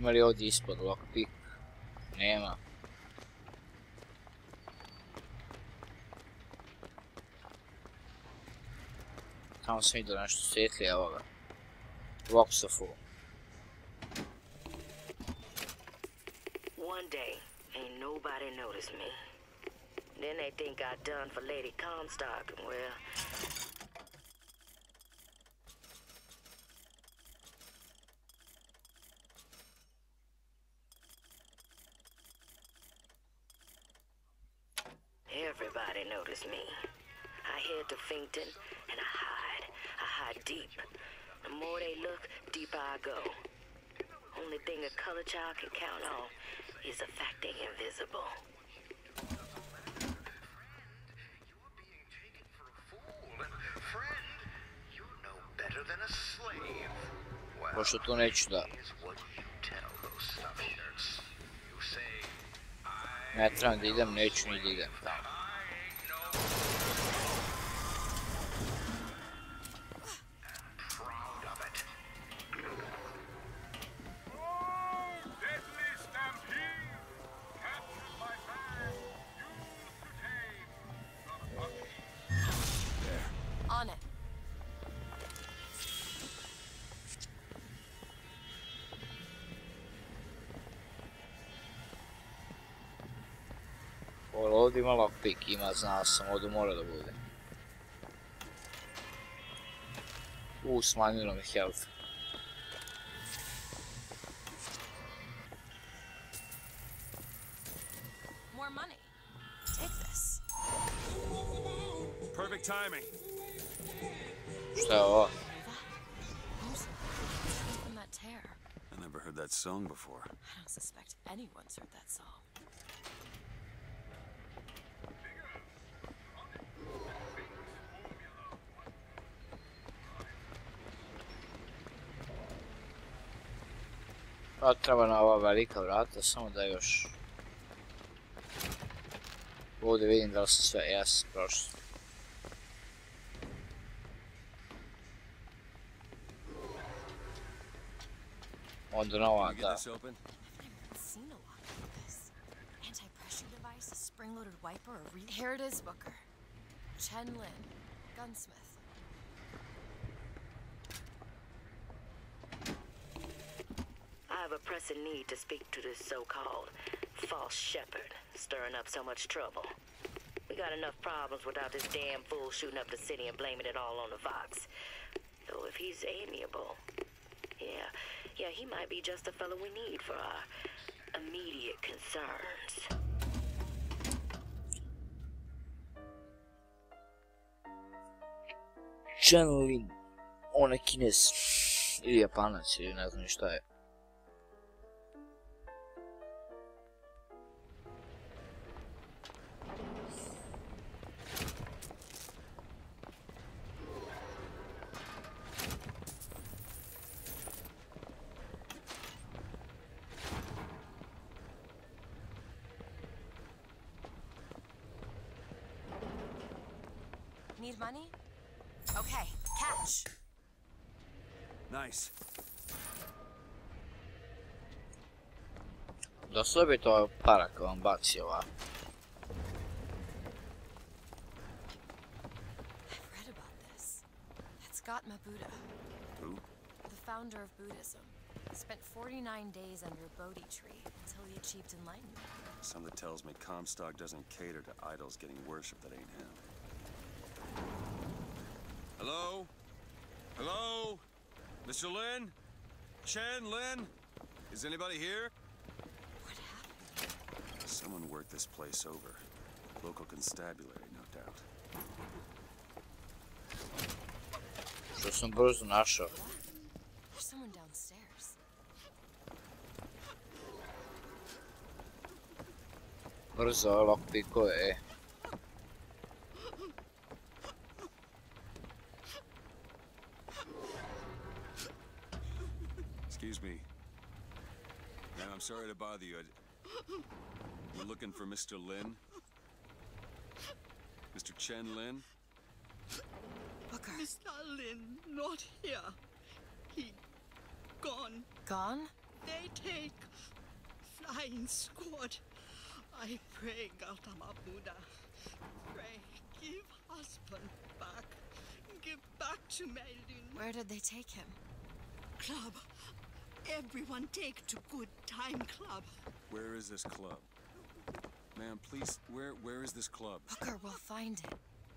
Ima li ovdje ispod lockpick? Nema. Tamo sam vidio nešto svjetlije, evo ga. Voxofu. One day, ain't nobody noticed me. Then they think I done for Lady Comstock, well, Everybody noticed me. I head to Finkton and I hide. I hide deep. The more they look, deeper I go. Only thing a color child can count on is the fact they invisible. Tu neću Ne trebam da idem, neću ni da idem tamo. Ovo ovdje ima lockpick, ima, znao sam, ovdje mora da bude. U, smanjilo mi health. More money. Take this. Perfect timing. Šta je ovo? Who's from that tear? I never heard that song before. I don't suspect anyone's heard that song. Pa treba na ova velika vrata, samo da još... Ovdje vidim da li sam sve, jes, prošlo. Onda na ova, da. open? I've seen a lot like this. Anti-pressure device, a spring-loaded wiper, a re- Here it is, Booker. Chen Lin, gunsmith. I have a pressing need to speak to this so-called false shepherd, stirring up so much trouble. We got enough problems without this damn fool shooting up the city and blaming it all on the Vox. Though if he's amiable, yeah, yeah, he might be just the fellow we need for our immediate concerns. Chen Lin. On je kines. Ili japanac, ili ne znam šta je. Dosta bi to para kad vam baci ova. I've read about this. That's Gautama Buddha, Who? the founder of Buddhism. Spent 49 days under a Bodhi tree until he achieved enlightenment. Something tells me Comstock doesn't cater to idols getting worship that ain't him. Hello? Hello? Mr. Lin? Chen Lin? Is anybody here? What happened? Someone worked this place over. Local constabulary, no doubt. Što sam brzo našao. There's someone downstairs. Brzo lockpickove, e. Excuse me. Ma'am, I'm sorry to bother you. I... We're looking for Mr. Lin. Mr. Chen Lin? Booker. Mr. Lin, not here. He gone. Gone? they take. Flying squad. I pray, Gautama Buddha. Pray, give husband back. Give back to Meilun. Where did they take him? Club. Everyone take to good time club. Where is this club? Ma'am, please, where where is this club? Booker will find it.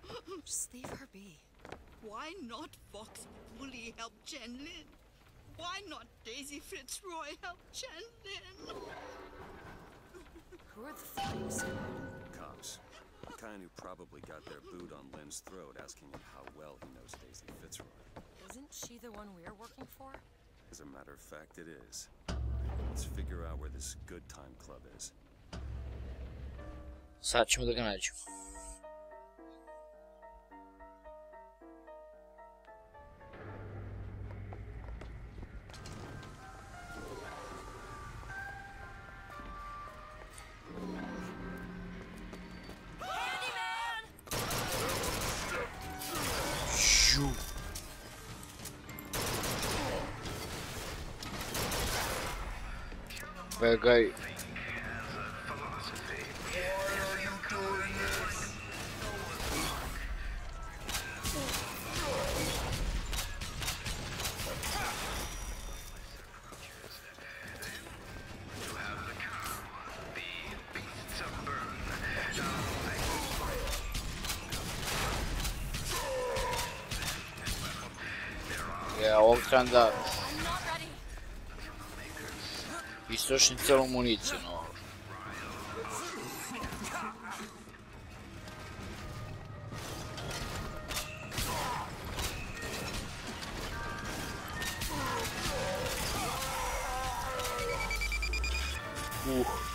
Just leave her be. Why not Vox Populi help Chen Lin? Why not Daisy Fitzroy help Chen Lin? Who are the flying squad? Cops. The kind who probably got their boot on Lin's throat asking him how well he knows Daisy Fitzroy. Isn't she the one we're working for? As a matter of fact, it is. Let's figure out where this good time club is. Sad ćemo da ga nađemo. smatram da istrošim celu municiju, no. Uh.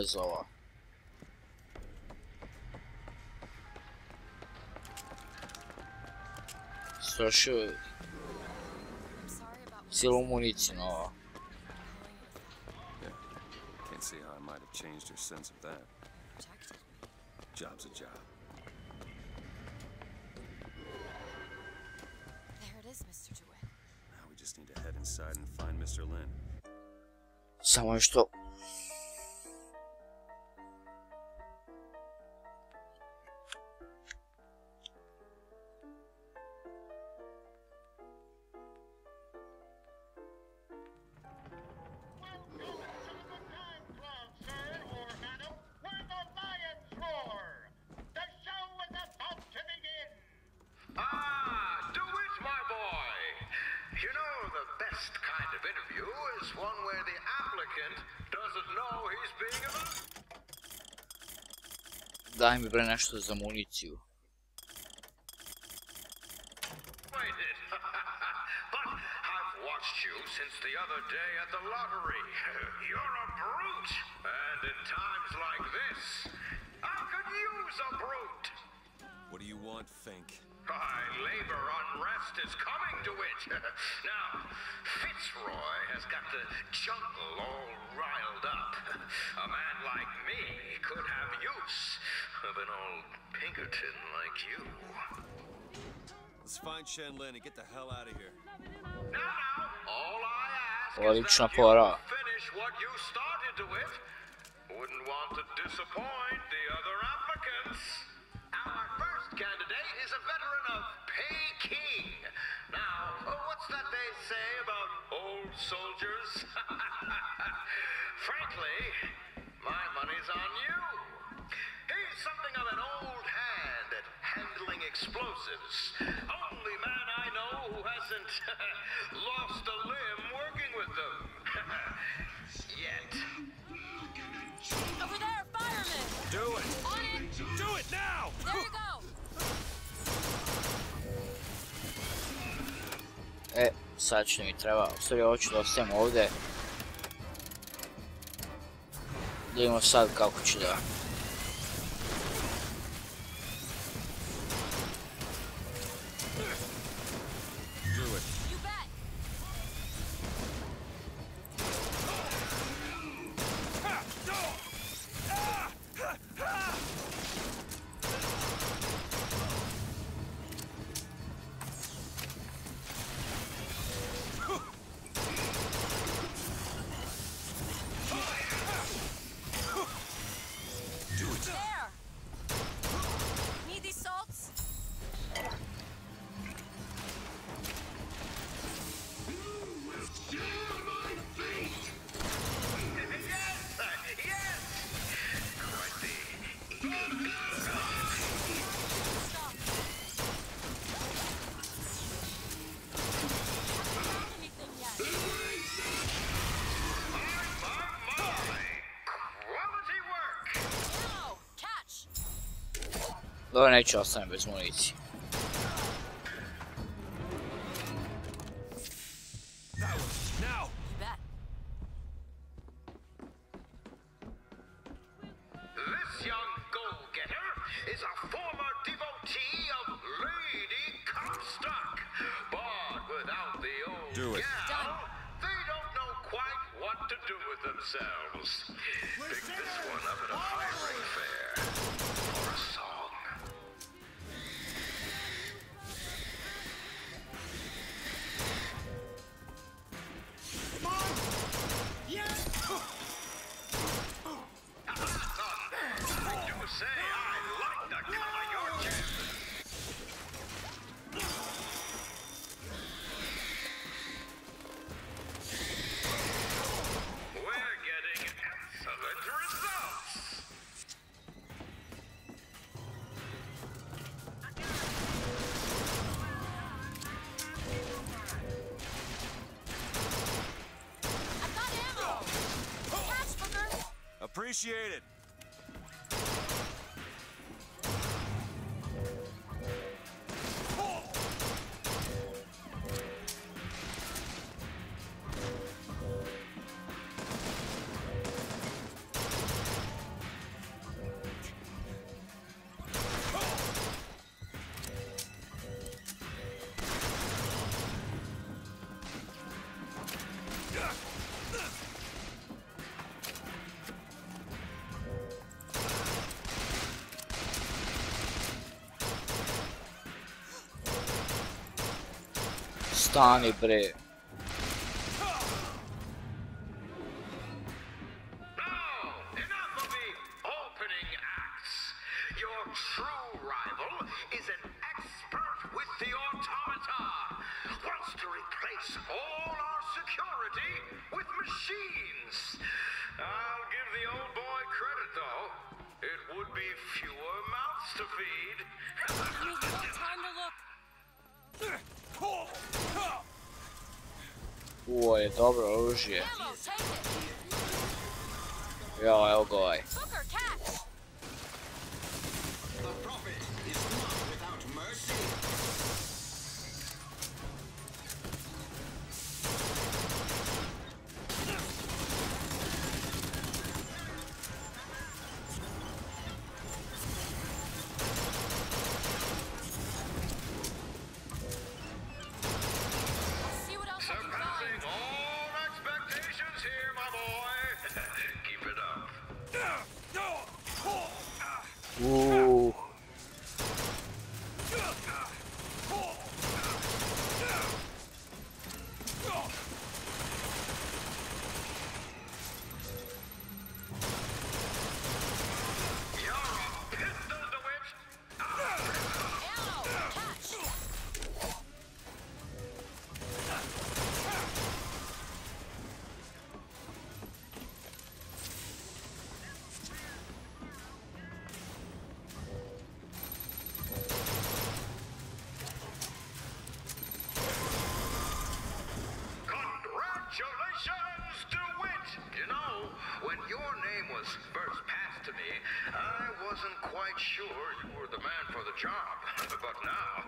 Gle ovo je za ovo. Uh, Strošio I'm sorry about cijelu municiju, uh. no. calling it a foul. Yeah. Can't see how I might have changed your sense of that. Job's a job. There it is, Mr. DeWitt. Now we just need to head inside and find Mr. Lin. Samo je što... Daj mi bre nešto za municiju. but I've watched you since the other day at the lottery. You're a brute. And in times like this, I could use a brute. What do you want, Fink? Why, labor unrest is coming to it. now, Fitzroy has got the jungle all riled up. A man like me could have use of an old Pinkerton like you. Let's find Chen Lin and get the hell out of here. Now, now, all I ask Ova is that you fora. finish what you started with. Wouldn't want to disappoint the other applicants. Of Peking. Now, what's that they say about old soldiers? Frankly, my money's on you. He's something of an old hand at handling explosives. Only man I know who hasn't E, sad što mi treba, u stvari hoću da ostavim ovdje. Da vidimo sad kako ću da... Dobro, neću ostavim bez municije. Appreciate it! Credit, though. It would be fewer mouths to feed. Ovo je dobro oružje. Ammo! Jo, evo ga ovaj. I wasn't quite sure you were the man for the job. But now,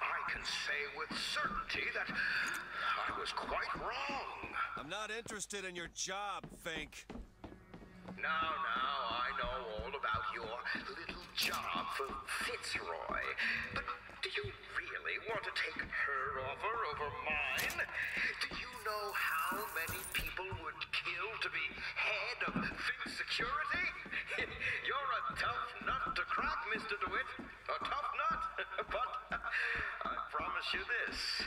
I can say with certainty that I was quite wrong. I'm not interested in your job, Fink. Now, now, I know all about your little job for Fitzroy. But do you really want to take her offer over mine? Do you know how many people would kill to be head of Fink Security? You're a tough nut to crack, Mr. DeWitt. A tough nut. but uh, I promise you this.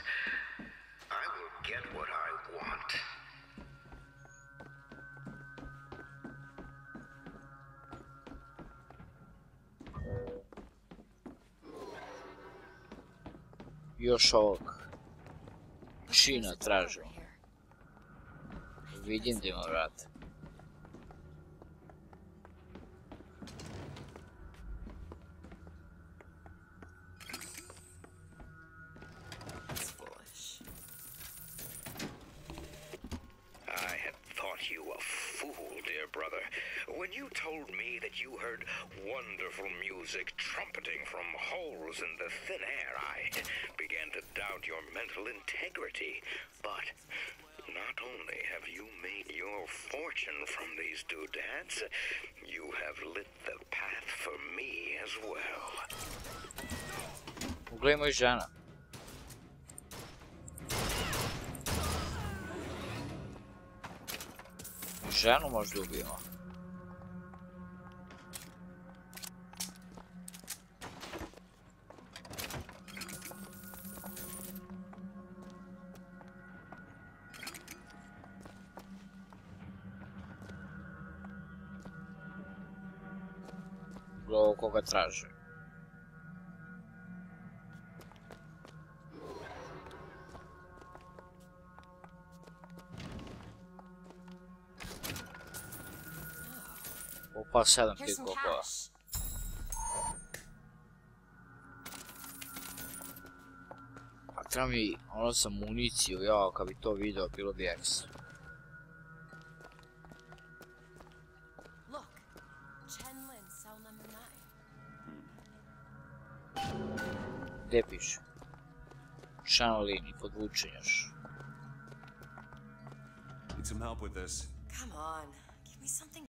još ovog šina tražimo. Vidim da ima vrata. Heard wonderful music trumpeting from holes in the thin air, I began to doubt your mental integrity. But not only have you made your fortune from these doodads, you have lit the path for me as well. Žena. Ženu možda ubijemo. Traže. Opa, sedam Here's some klikova. cash. A treba mi ono sa municiju, ja, kad bi to video, bilo bi ekstra. Gdje piše? Channel lini, podvučen još. Need some help with this. Come on, give me something